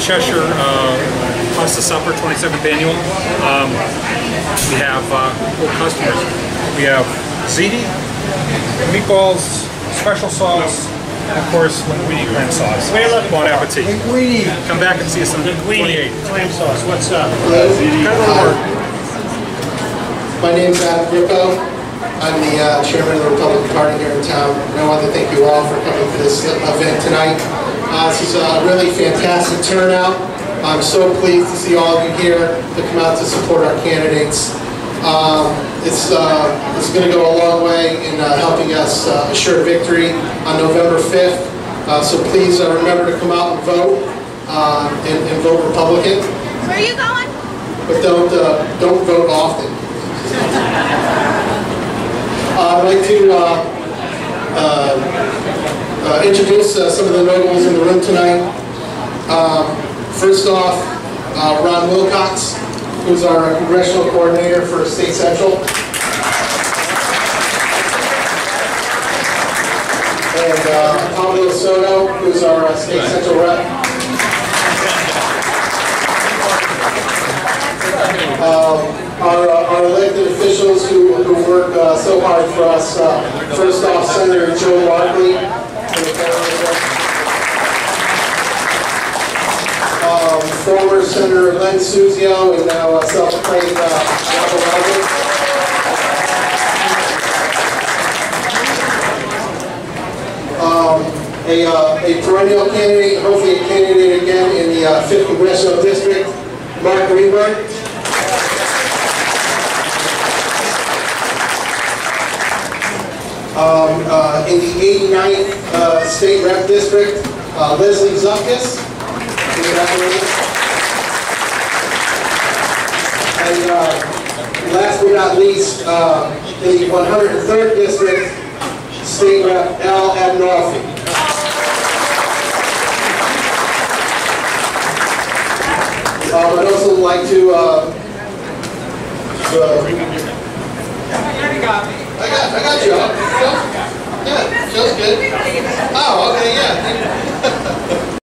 Cheshire uh, Pasta Supper 27th Annual. Um, we have uh, old customers. We have ziti, meatballs, special sauce, and of course linguine clam sauce. What are you looking Bon for? appetit. Come back and see us on the 28th. Clam sauce, what's up? Kind of a word. My name's Adam Grippo. I'm the uh, chairman of the Republican Party here in town. And I want to thank you all for coming to this event tonight. Uh, This is a really fantastic turnout. I'm so pleased to see all of you here to come out to support our candidates. Um, It's, uh, it's going to go a long way in uh, helping us uh, assure victory on November 5th. Uh, So please uh, remember to come out and vote, uh, and and vote Republican, Where are you going? but don't, uh, don't vote often. Uh, I'd like to uh, introduce uh, some of the notables in the room tonight. Um, First off, uh, Ron Wilcox, who's our congressional coordinator for State Central. And uh, Pablo Soto, who's our uh, State Central rep. Um, our, uh, our elected officials who, who work uh, so hard for us. Uh, First off, Senator Joe Markley. Um, Former Senator Len Suzio and now uh, self-proclaimed uh, Michael Roberts. Um, A uh, a perennial candidate, hopefully a candidate again in the uh, 5th Congressional District, Mark Greenberg. Um, uh, in the 89th uh, State Rep District, uh, Lezlye Zupkus. Congratulations. And uh, last but not least, uh, in the 103rd District, State Rep Al Adinolfi. Uh, I'd also like to, uh, uh, I got, I got you. Feels good? Oh, okay, yeah.